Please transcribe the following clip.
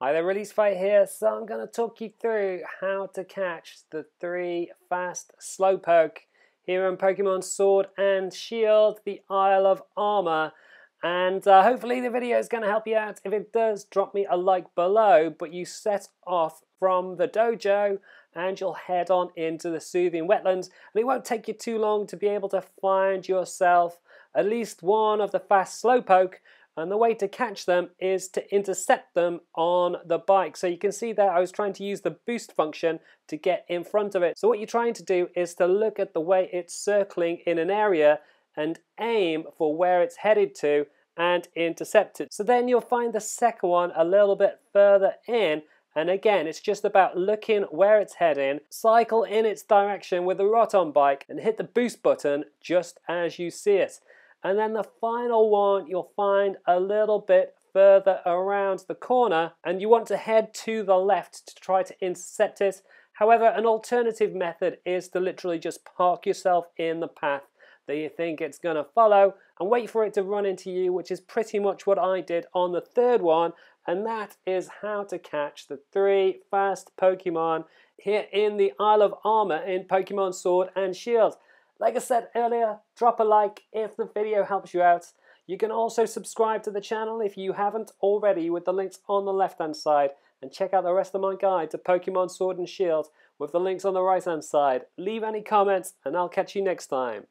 Hi there, Release Fire here. So I'm going to talk you through how to catch the three fast Slowpoke here on Pokemon Sword and Shield, the Isle of Armor. And uh, hopefully the video is going to help you out. If it does, drop me a like below. But you set off from the dojo and you'll head on into the soothing wetlands. And it won't take you too long to be able to find yourself at least one of the fast Slowpoke. And the way to catch them is to intercept them on the bike. So you can see there I was trying to use the boost function to get in front of it. So what you're trying to do is to look at the way it's circling in an area and aim for where it's headed to and intercept it. So then you'll find the second one a little bit further in and again, it's just about looking where it's heading, cycle in its direction with the Rotom bike and hit the boost button just as you see it. And then the final one you'll find a little bit further around the corner and you want to head to the left to try to intercept it. However, an alternative method is to literally just park yourself in the path that you think it's going to follow and wait for it to run into you, which is pretty much what I did on the third one. And that is how to catch the three fast Pokemon here in the Isle of Armor in Pokemon Sword and Shield. Like I said earlier, drop a like if the video helps you out. You can also subscribe to the channel if you haven't already with the links on the left hand side and check out the rest of my guide to Pokemon Sword and Shield with the links on the right hand side. Leave any comments and I'll catch you next time.